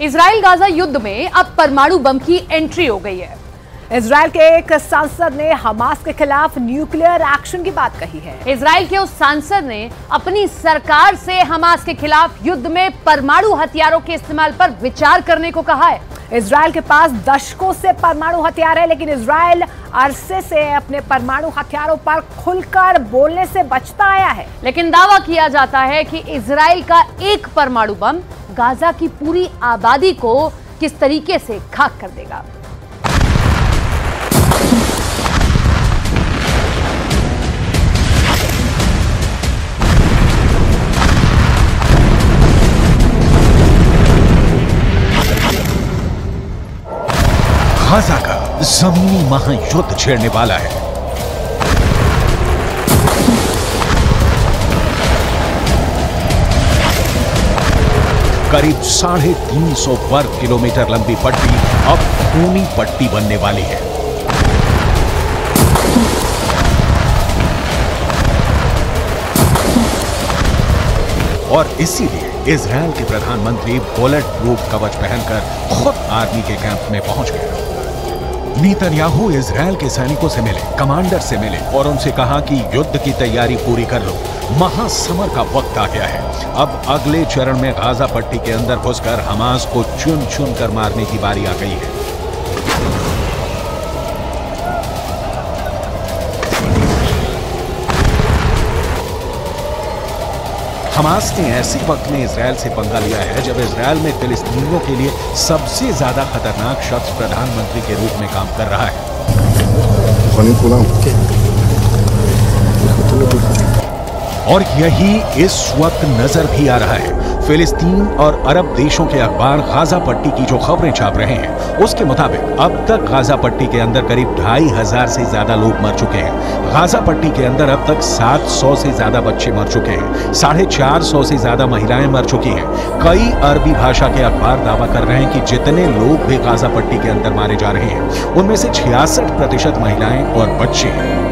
Israel Gaza युद्ध में अब परमाणु बम की एंट्री हो गई है। इसराइल के एक सांसद ने हमास के खिलाफ न्यूक्लियर एक्शन की बात कही है। इसराइल के उस सांसद ने अपनी सरकार से हमास के खिलाफ युद्ध में परमाणु हथियारों के इस्तेमाल पर विचार करने को कहा है। इसराइल के पास दशकों से परमाणु हथियार है लेकिन इसराइल अरसे से अपने परमाणु हथियारों पर खुलकर बोलने से बचता आया है। लेकिन दावा किया जाता है कि इसराइल का एक परमाणु बम गाजा की पूरी आबादी को किस तरीके से खाक कर देगा? गाजा का जमीनी महायुद्ध छेड़ने वाला है। करीब साढ़े तीन सौ वर्ग किलोमीटर लंबी पट्टी अब खूनी पट्टी बनने वाली है। और इसीलिए इसराइल के प्रधानमंत्री बुलेट प्रूफ कवच पहनकर खुद आर्मी के कैंप में पहुँच गए। नीतनयाहू इसराइल के सैनिकों से मिले, कमांडर से मिले और उनसे कहा कि युद्ध की तैयारी पूरी कर लो। महासमर का वक्त आ गया है। अब अगले चरण में गाजा पट्टी के अंदर घुसकर हमास को चुन चुन कर मारने की बारी आ गई है। हमास ने ऐसे वक्त में इसराइल से पंगा लिया है जब इसराइल में फिलिस्तीनियों के लिए सबसे ज़्यादा खतरनाक शख्स प्रधानमंत्री के रूप में काम कर रहा है। और यही इस वक्त नज़र भी आ रहा है। फिलिस्तीन और अरब देशों के अखबार गाजा पट्टी की जो खबरें छाप रहे हैं, उसके मुताबिक अब तक गाजा पट्टी के अंदर करीब ढाई हज़ार से ज़्यादा लोग मर चुके हैं। गाजा पट्टी के अंदर अब तक 700 से ज़्यादा बच्चे मर चुके हैं, साढ़े चार सौ से ज़्यादा महिलाएँ मर चुकी हैं। कई अरबी भाषा के अखबार दावा कर रहे हैं कि जितने लोग भी गाजा पट्टी के अंदर मारे जा रहे हैं, उनमें से छियासठ प्रतिशत महिलाएँ और बच्चे हैं।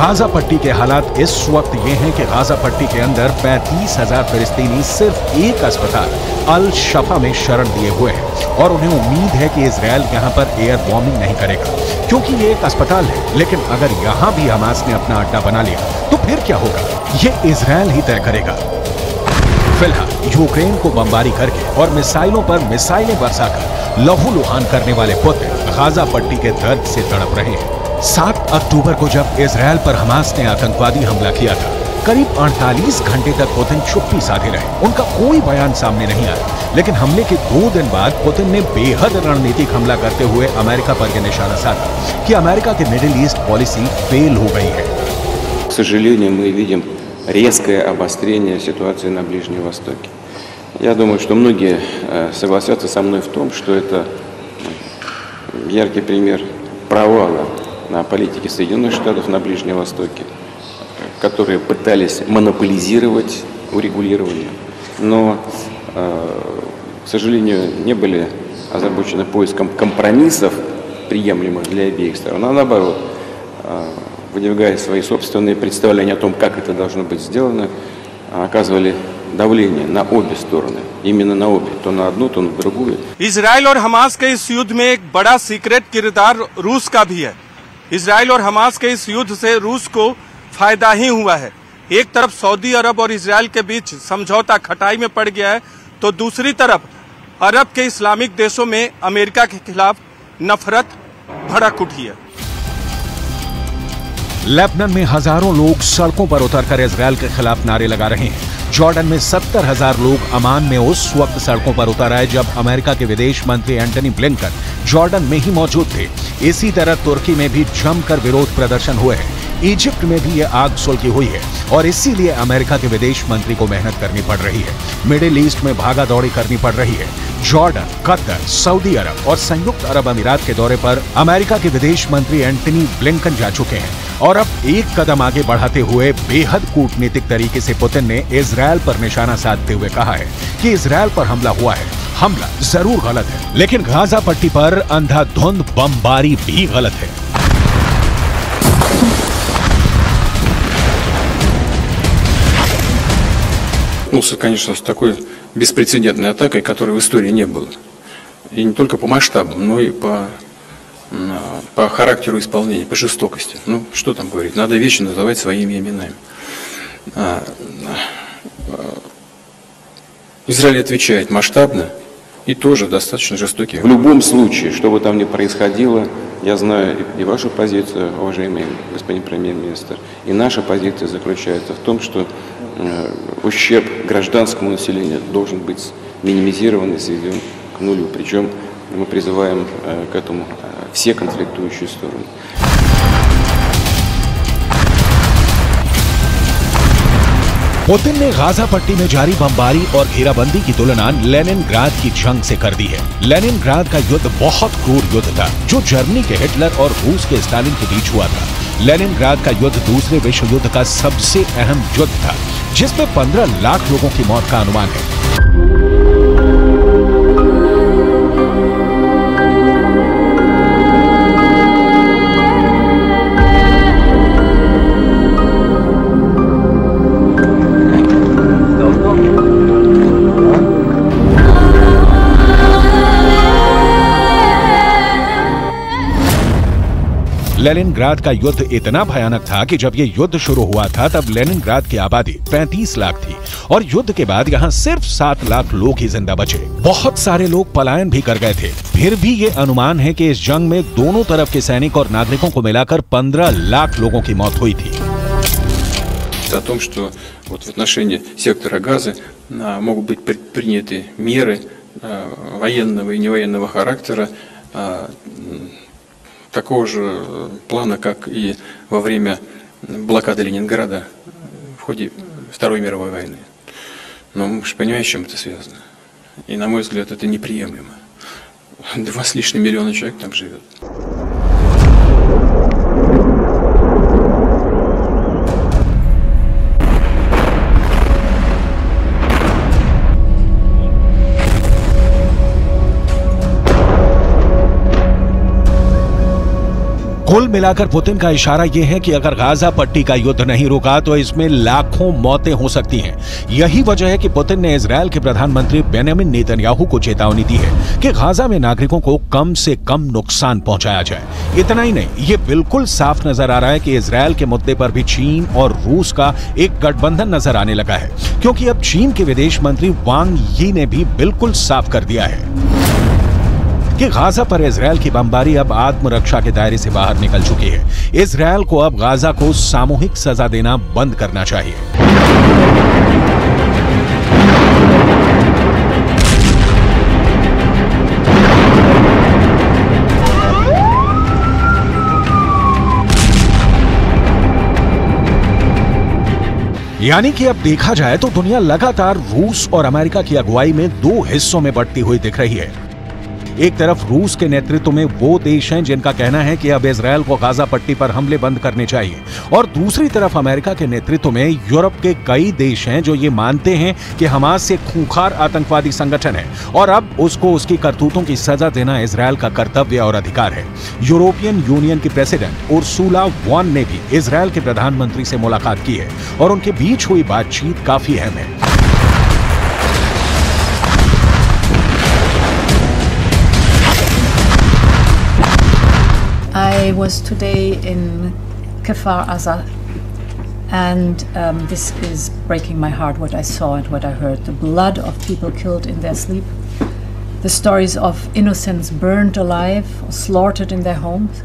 गाजा पट्टी के हालात इस वक्त ये हैं कि गाजा पट्टी के अंदर पैंतीस हज़ार फिलिस्तीनी सिर्फ़ एक अस्पताल, अल शफा में शरण दिए हुए हैं और उन्हें उम्मीद है कि इसराइल यहाँ पर एयर बॉम्बिंग नहीं करेगा। क्योंकि ये एक अस्पताल है, लेकिन अगर यहाँ भी हमास ने अपना अड्डा बना लिया तो फिर क्या होगा? ये इसराइल ही तय करेगा। फ़िलहाल, यूक्रेन को बमबारी करके और मिसाइलों पर मिसाइलें बरसाकर लहू लुहान करने वाले पुत्र गाजा पट्टी के दर्द से तड़प रहे हैं। सात अक्टूबर को जब इसराइल पर हमास ने आतंकवादी हमला किया था करीब 48 घंटे तक पुतिन चुप्पी साधे रहे उनका कोई बयान सामने नहीं आया लेकिन हमले के दो दिन बाद पुतिन ने बेहद रणनीतिक हमला करते हुए अमेरिका पर यह निशाना साधा कि अमेरिका की मिडिल ईस्ट पॉलिसी फेल हो गई है К сожалению, мы видим резкое обострение ситуации на Ближнем Востоке. Я думаю, что многие э, согласятся со мной в том, что это э, яркий пример провала на политике Соединенных Штатов на Ближнем Востоке, э, которые пытались монополизировать урегулирование, но, э, к сожалению, не были озабочены поиском компромиссов, приемлемых для обеих сторон, а наоборот, э, выдвигая свои собственные представления о том, как это должно быть сделано, оказывали давление на обе стороны, именно на обе, то на одну, то на другую. इसराइल और हमास के इस युद्ध में एक बड़ा सीक्रेट किरदार रूस का भी है इसराइल और हमास के इस युद्ध से रूस को फ़ायदा ही हुआ है। एक तरफ़ सऊदी अरब और इसराइल के बीच समझौता खटाई में पड़ गया है तो दूसरी तरफ़ अरब के इस्लामिक देशों में अमेरिका के खिलाफ नफरत भड़क उठी है। लेबनान में हज़ारों लोग सड़कों पर उतरकर इसराइल के खिलाफ नारे लगा रहे हैं। जॉर्डन में सत्तर हज़ार लोग अमान में उस वक्त सड़कों पर उतर आए जब अमेरिका के विदेश मंत्री एंटनी ब्लिंकन जॉर्डन में ही मौजूद थे। इसी तरह तुर्की में भी जमकर विरोध प्रदर्शन हुए हैं। इजिप्ट में भी ये आग सुलगी हुई है और इसीलिए अमेरिका के विदेश मंत्री को मेहनत करनी पड़ रही है। मिडिल ईस्ट में भागा दौड़ी करनी पड़ रही है। जॉर्डन, कतर, सऊदी अरब और संयुक्त अरब अमीरात के दौरे पर अमेरिका के विदेश मंत्री एंटनी ब्लिंकन जा चुके हैं। और अब एक कदम आगे बढ़ाते हुए बेहद कूटनीतिक तरीके से पुतिन ने इसराइल पर निशाना साधते हुए कहा है कि इसराइल पर हमला हुआ है हमला ज़रूर गलत है लेकिन गाजा पट्टी पर अंधाधुंध बमबारी भी गलत है столкнулся, конечно, с такой беспрецедентной атакой, которой в истории не было. И не только по масштабам, но и по по характеру исполнения, по жестокости. Ну, что там говорить, надо вещи называть своими именами. А, а, Израиль отвечает масштабно и тоже достаточно жестокий. В любом случае, что бы там ни происходило, я знаю и, и вашу позицию, уважаемый господин премьер-министр, и наша позиция заключается в том, что э, ущерб гражданскому населению должен быть минимизирован и сведен к нулю. Причем мы призываем э, к этому э, все конфликтующие стороны. पुतिन ने गाजा पट्टी में जारी बमबारी और घेराबंदी की तुलना लेनिनग्राद की जंग से कर दी है लेनिनग्राद का युद्ध बहुत क्रूर युद्ध था जो जर्मनी के हिटलर और रूस के स्टालिन के बीच हुआ था लेनिनग्राद का युद्ध दूसरे विश्व युद्ध का सबसे अहम युद्ध था जिसमें 15 लाख लोगों की मौत का अनुमान है लेनिनग्राद का युद्ध इतना भयानक था कि जब ये युद्ध शुरू हुआ था तब लेनिनग्राद की आबादी 35 लाख थी और युद्ध के बाद यहाँ सिर्फ 7 लाख लोग ही जिंदा बचे बहुत सारे लोग पलायन भी कर गए थे फिर भी ये अनुमान है कि इस जंग में दोनों तरफ के सैनिक और नागरिकों को मिलाकर 15 लाख लोगों की मौत हुई थी о том, что вот в отношении сектора газа а, могут быть предприняты меры а, военного и невоенного характера а, такого же плана, как и во время блокады Ленинграда в ходе Второй мировой войны. Но мы же понимаем, с чем это связано. И, на мой взгляд, это неприемлемо. Два с лишним миллиона человек там живет. कुल मिलाकर पुतिन का इशारा यह है कि अगर गाजा पट्टी का युद्ध नहीं रुका तो इसमें लाखों मौतें हो सकती हैं। यही वजह है कि पुतिन ने इसराइल के प्रधानमंत्री बेनियामिन नेतन्याहू को चेतावनी दी है कि गाजा में नागरिकों को कम से कम नुकसान पहुँचाया जाए। इतना ही नहीं, ये बिल्कुल साफ़ नज़र आ रहा है कि इसराइल के मुद्दे पर भी चीन और रूस का एक गठबंधन नज़र आने लगा है, क्योंकि अब चीन के विदेश मंत्री वांग यी ने भी बिल्कुल साफ़ कर दिया है। कि गाजा पर इसराइल की बमबारी अब आत्मरक्षा के दायरे से बाहर निकल चुकी है। इसराइल को अब गाजा को सामूहिक सजा देना बंद करना चाहिए। यानी कि अब देखा जाए तो दुनिया लगातार रूस और अमेरिका की अगुवाई में दो हिस्सों में बढ़ती हुई दिख रही है। एक तरफ़ रूस के नेतृत्व में वो देश हैं जिनका कहना है कि अब इसराइल को गाजा पट्टी पर हमले बंद करने चाहिए। और दूसरी तरफ़ अमेरिका के नेतृत्व में यूरोप के कई देश हैं जो ये मानते हैं कि हमास एक खूंखार आतंकवादी संगठन है। और अब उसको उसकी करतूतों की सजा देना इसराइल का कर्तव्य और अधिकार है। यूरोपियन यूनियन की प्रेसिडेंट उर्सूला वॉन ने भी इसराइल के प्रधानमंत्री से मुलाकात की है। और उनके बीच हुई बातचीत काफ़ी अहम है। I was today in Kfar Aza, and um, this is breaking my heart what I saw and what I heard. The blood of people killed in their sleep, the stories of innocents burned alive or slaughtered in their homes,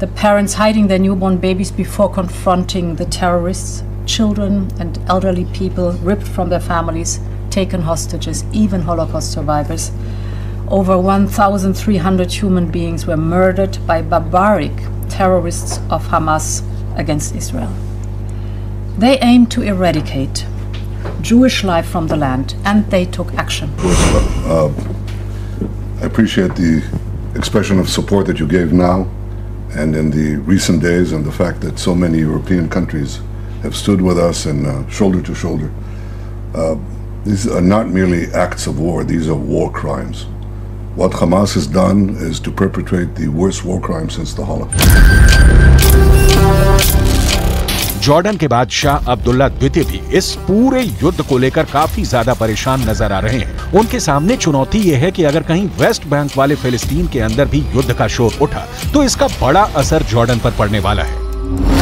the parents hiding their newborn babies before confronting the terrorists, children and elderly people ripped from their families, taken hostages, even Holocaust survivors. Over 1,300 human beings were murdered by barbaric terrorists of Hamas against Israel. They aimed to eradicate Jewish life from the land, and they took action. Uh, I appreciate the expression of support that you gave now and in the recent days, and the fact that so many European countries have stood with us and uh, shoulder to shoulder. Uh, these are not merely acts of war, these are war crimes. What Hamas has done is to perpetrate the worst war crime since the Holocaust. Jordan के बाद शाह अब्दुल्ला द्वितीय भी इस पूरे युद्ध को लेकर काफ़ी ज़्यादा परेशान नज़र आ रहे हैं उनके सामने चुनौती यह है कि अगर कहीं वेस्ट बैंक वाले फिलिस्तीन के अंदर भी युद्ध का शोर उठा तो इसका बड़ा असर जॉर्डन पर पड़ने वाला है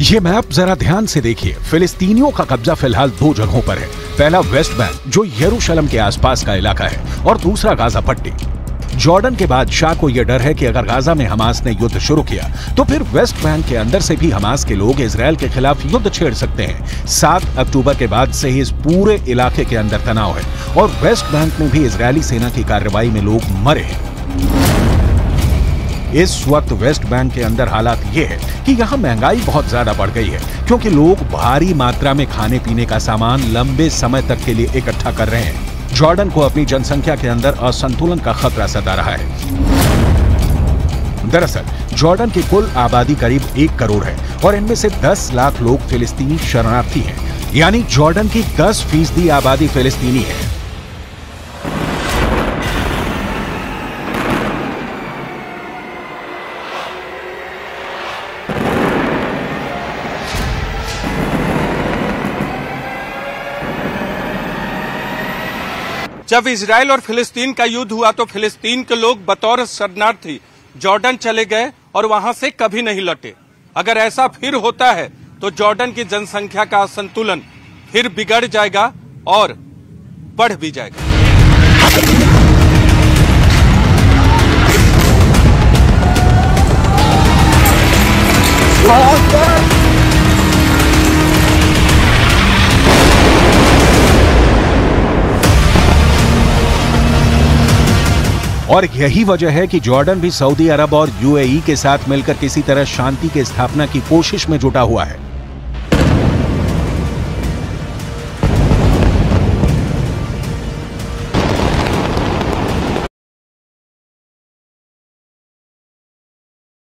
ये मैप जरा ध्यान से देखिए। फिलिस्तीनियों का कब्जा फ़िलहाल दो जगहों पर है। पहला वेस्ट बैंक, जो यरूशलेम के आसपास का इलाका है, और दूसरा गाजा पट्टी। जॉर्डन के बाद शाह को यह डर है कि अगर गाजा में हमास ने युद्ध शुरू किया तो फिर वेस्ट बैंक के अंदर से भी हमास के लोग इसराइल के खिलाफ युद्ध छेड़ सकते हैं। सात अक्टूबर के बाद से ही इस पूरे इलाके के अंदर तनाव है, और वेस्ट बैंक में भी इसराइली सेना की कार्रवाई में लोग मरे हैं। इस वक्त वेस्ट बैंक के अंदर हालात ये है कि यहाँ महँगाई बहुत ज़्यादा बढ़ गई है, क्योंकि लोग भारी मात्रा में खाने पीने का सामान लंबे समय तक के लिए इकट्ठा कर रहे हैं। जॉर्डन को अपनी जनसंख्या के अंदर असंतुलन का खतरा सता रहा है। दरअसल, जॉर्डन की कुल आबादी करीब एक करोड़ है और इनमें से 10 लाख लोग फिलिस्तीनी शरणार्थी हैं। यानी जॉर्डन की 10 फ़ीसदी आबादी फिलिस्तीनी है। जब इसराइल और फिलिस्तीन का युद्ध हुआ तो फिलिस्तीन के लोग बतौर शरणार्थी जॉर्डन चले गए और वहाँ से कभी नहीं लौटे। अगर ऐसा फिर होता है तो जॉर्डन की जनसंख्या का संतुलन फिर बिगड़ जाएगा और बढ़ भी जाएगा। और यही वजह है कि जॉर्डन भी सऊदी अरब और यूएई के साथ मिलकर किसी तरह शांति की स्थापना की कोशिश में जुटा हुआ है।